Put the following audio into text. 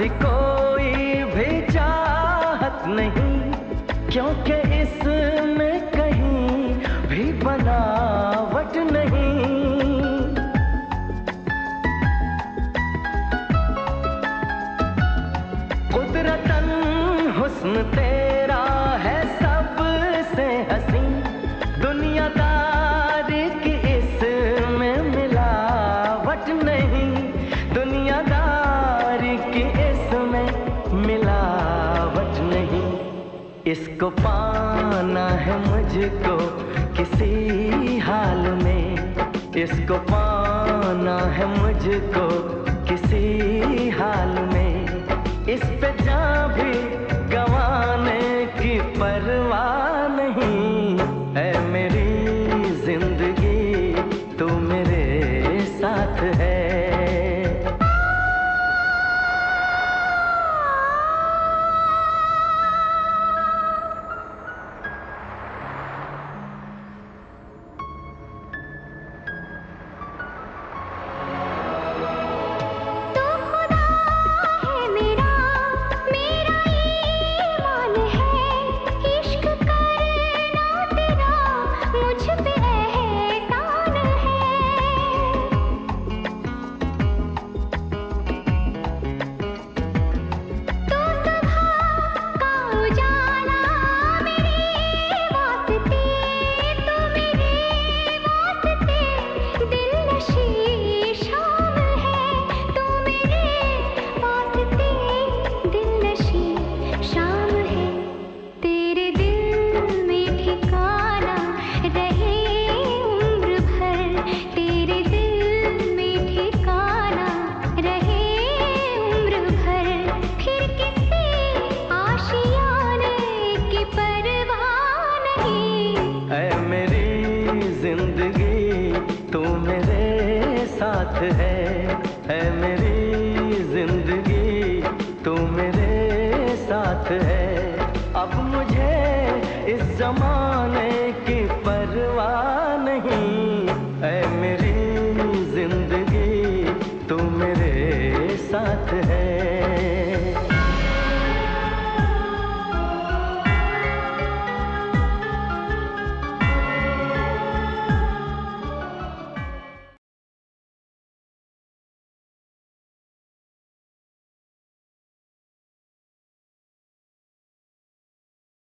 कोई भी चाहत नहीं क्योंकि इसमें इसको पाना है मुझको किसी हाल में। इसको पाना है मुझको किसी हाल में। इस पे जा भी गवाने की परवाह नहीं। है मेरी ज़िंदगी, तू मेरे साथ है।